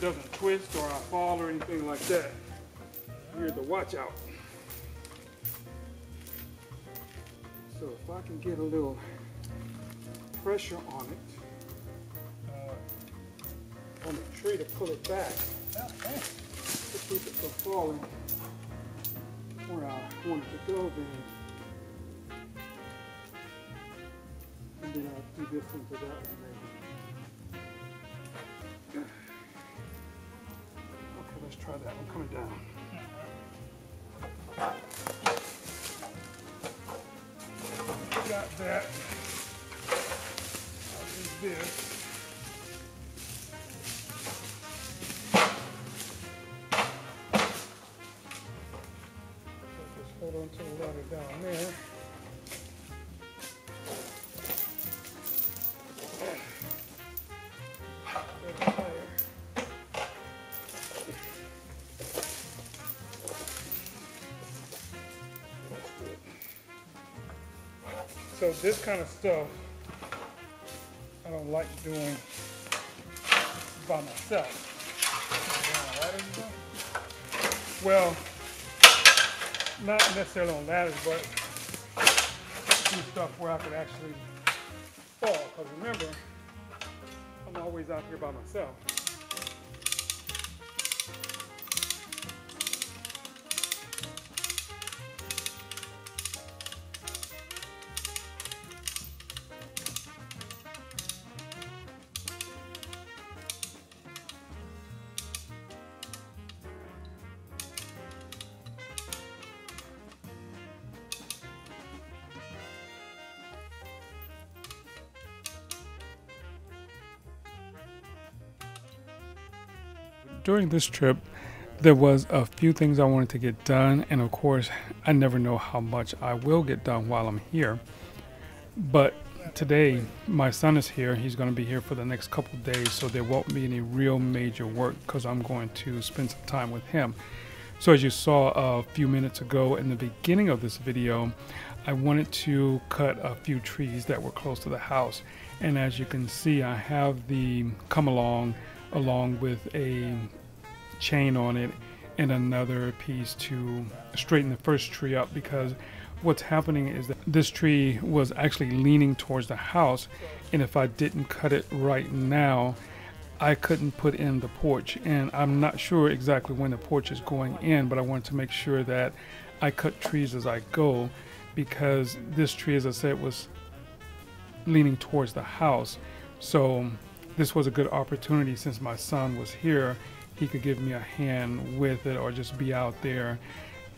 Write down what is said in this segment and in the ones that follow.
it doesn't twist or I fall or anything like that. Here's the watch out. So if I can get a little pressure on it, uh, on the tree to pull it back, to keep it from falling where I want it to go, then and then I'll do this one to that one maybe. Try that one coming down. Got that. Do this. Just hold on to the ladder down there. So this kind of stuff, I don't like doing by myself. Well, not necessarily on ladders, but do stuff where I could actually fall. Because remember, I'm always out here by myself. During this trip, there was a few things I wanted to get done, and of course, I never know how much I will get done while I'm here. But today, my son is here. He's going to be here for the next couple days, so there won't be any real major work because I'm going to spend some time with him. So as you saw a few minutes ago in the beginning of this video, I wanted to cut a few trees that were close to the house. And as you can see, I have the come along along with a chain on it and another piece to straighten the first tree up because what's happening is that this tree was actually leaning towards the house and if I didn't cut it right now I couldn't put in the porch. And I'm not sure exactly when the porch is going in but I wanted to make sure that I cut trees as I go because this tree as I said was leaning towards the house. So this was a good opportunity since my son was here. He could give me a hand with it or just be out there.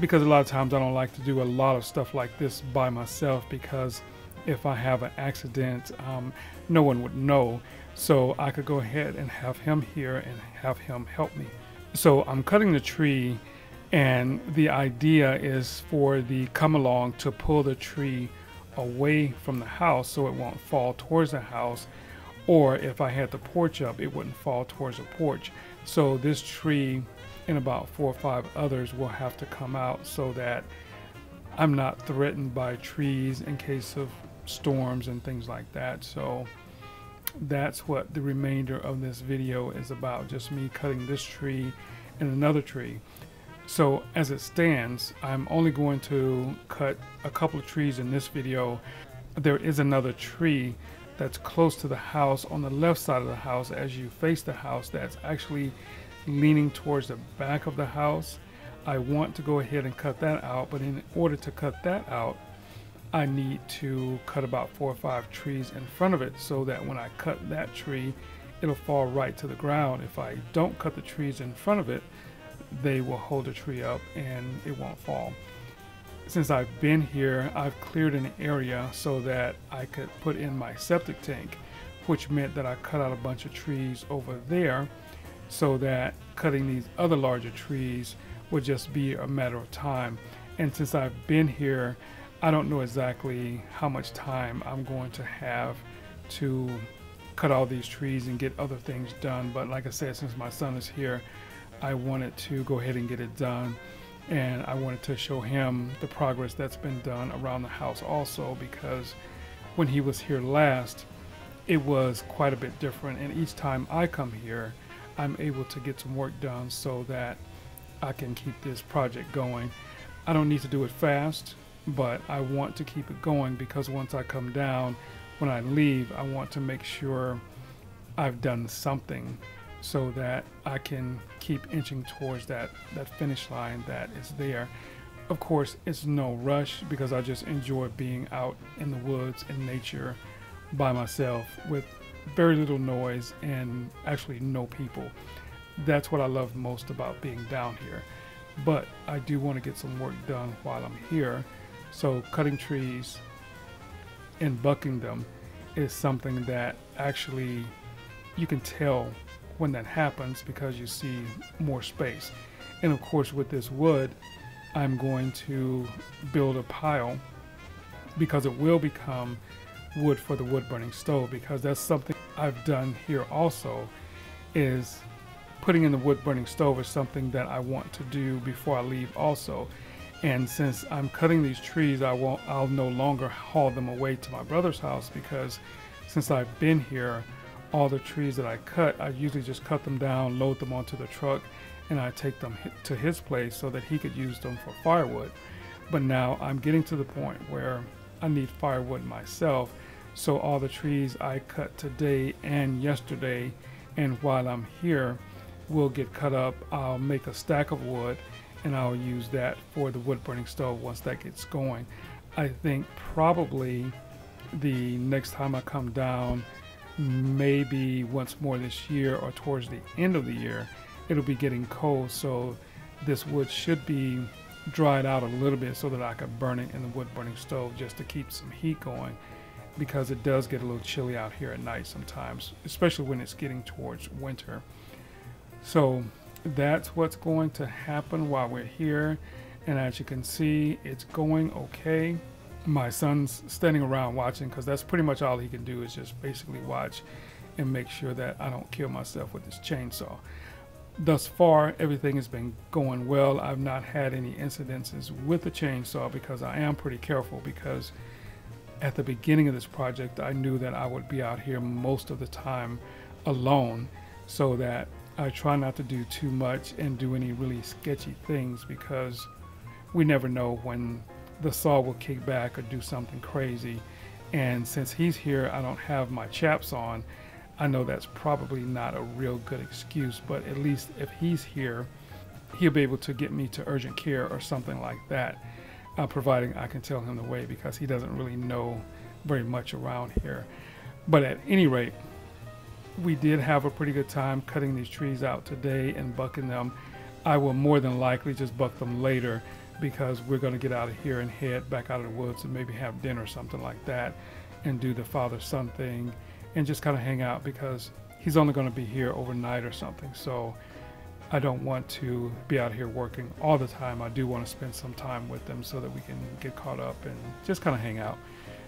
Because a lot of times I don't like to do a lot of stuff like this by myself because if I have an accident, um, no one would know. So I could go ahead and have him here and have him help me. So I'm cutting the tree and the idea is for the come along to pull the tree away from the house so it won't fall towards the house or if I had the porch up, it wouldn't fall towards the porch. So this tree and about four or five others will have to come out so that I'm not threatened by trees in case of storms and things like that. So that's what the remainder of this video is about, just me cutting this tree and another tree. So as it stands, I'm only going to cut a couple of trees in this video. There is another tree that's close to the house on the left side of the house as you face the house that's actually leaning towards the back of the house. I want to go ahead and cut that out, but in order to cut that out, I need to cut about four or five trees in front of it so that when I cut that tree, it'll fall right to the ground. If I don't cut the trees in front of it, they will hold the tree up and it won't fall since I've been here, I've cleared an area so that I could put in my septic tank, which meant that I cut out a bunch of trees over there so that cutting these other larger trees would just be a matter of time. And since I've been here, I don't know exactly how much time I'm going to have to cut all these trees and get other things done. But like I said, since my son is here, I wanted to go ahead and get it done and I wanted to show him the progress that's been done around the house also because when he was here last it was quite a bit different. And each time I come here, I'm able to get some work done so that I can keep this project going. I don't need to do it fast, but I want to keep it going because once I come down, when I leave, I want to make sure I've done something so that I can keep inching towards that, that finish line that is there. Of course, it's no rush because I just enjoy being out in the woods in nature by myself with very little noise and actually no people. That's what I love most about being down here. But I do want to get some work done while I'm here. So cutting trees and bucking them is something that actually you can tell when that happens because you see more space. And of course with this wood, I'm going to build a pile because it will become wood for the wood burning stove because that's something I've done here also is putting in the wood burning stove is something that I want to do before I leave also. And since I'm cutting these trees, I won't, I'll no longer haul them away to my brother's house because since I've been here, all the trees that I cut, I usually just cut them down, load them onto the truck, and I take them to his place so that he could use them for firewood. But now I'm getting to the point where I need firewood myself so all the trees I cut today and yesterday, and while I'm here, will get cut up. I'll make a stack of wood and I'll use that for the wood burning stove once that gets going. I think probably the next time I come down, maybe once more this year or towards the end of the year, it'll be getting cold. So this wood should be dried out a little bit so that I can burn it in the wood burning stove just to keep some heat going because it does get a little chilly out here at night sometimes, especially when it's getting towards winter. So that's what's going to happen while we're here. And as you can see, it's going okay. My son's standing around watching because that's pretty much all he can do is just basically watch and make sure that I don't kill myself with this chainsaw. Thus far, everything has been going well. I've not had any incidences with the chainsaw because I am pretty careful because at the beginning of this project, I knew that I would be out here most of the time alone so that I try not to do too much and do any really sketchy things because we never know when the saw will kick back or do something crazy. And since he's here, I don't have my chaps on. I know that's probably not a real good excuse, but at least if he's here, he'll be able to get me to urgent care or something like that uh, providing I can tell him the way because he doesn't really know very much around here. But at any rate, we did have a pretty good time cutting these trees out today and bucking them. I will more than likely just buck them later because we're going to get out of here and head back out of the woods and maybe have dinner or something like that and do the father-son thing and just kind of hang out because he's only going to be here overnight or something. So I don't want to be out here working all the time. I do want to spend some time with them so that we can get caught up and just kind of hang out.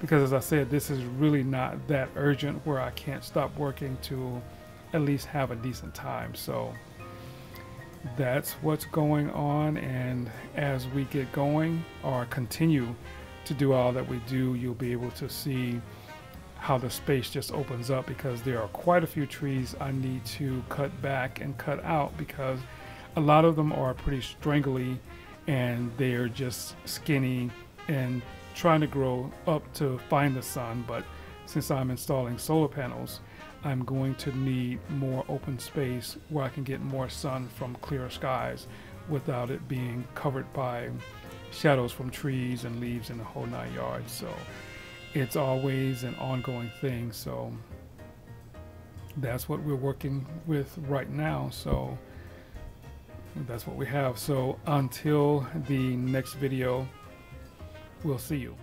Because as I said, this is really not that urgent where I can't stop working to at least have a decent time. So that's what's going on. And as we get going or continue to do all that we do, you'll be able to see how the space just opens up because there are quite a few trees I need to cut back and cut out because a lot of them are pretty strangly and they're just skinny and trying to grow up to find the sun but since I'm installing solar panels I'm going to need more open space where I can get more sun from clear skies without it being covered by shadows from trees and leaves in the whole nine yards so it's always an ongoing thing. So that's what we're working with right now. So that's what we have. So until the next video, we'll see you.